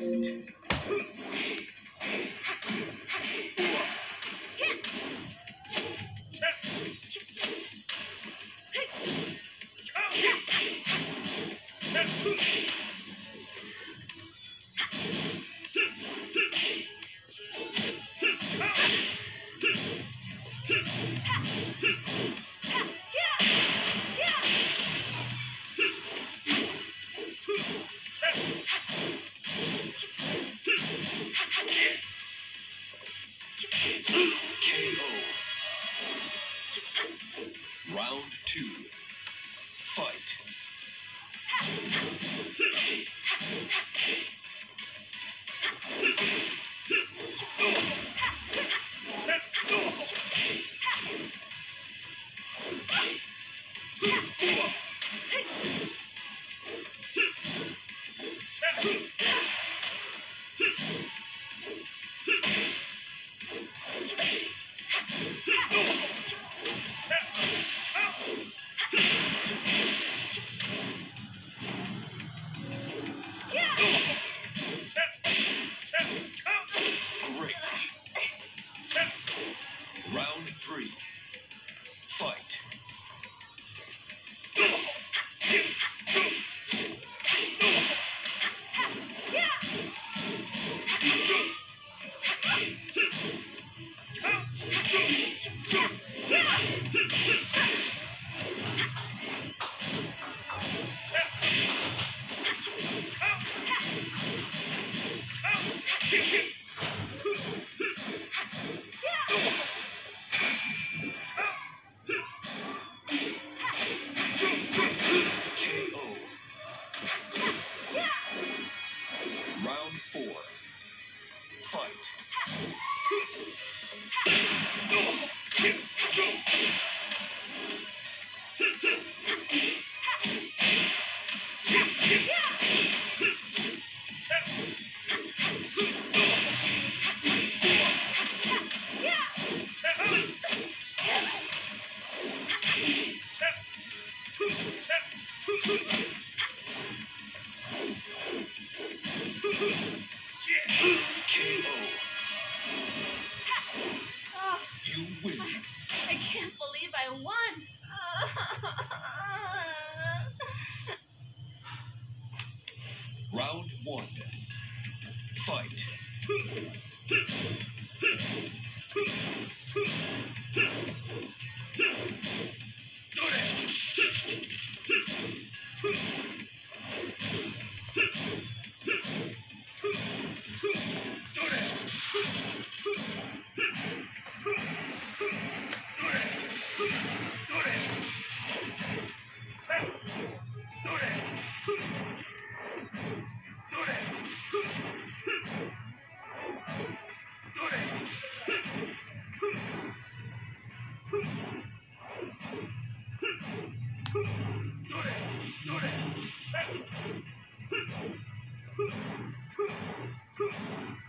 Ah! KO. Round two. Fight. Round one. Fight.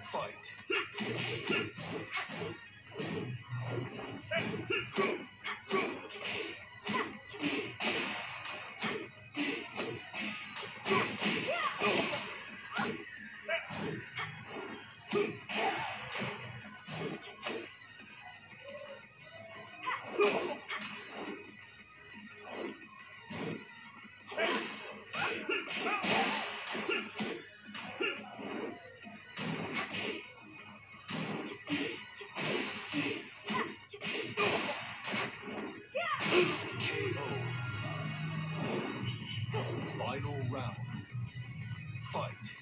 Fight. Round. Fight.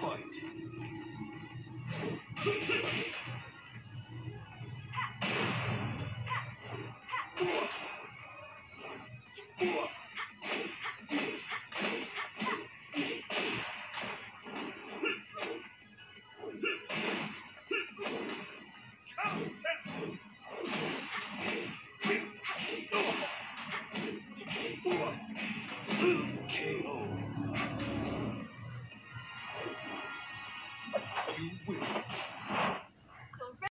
Fight.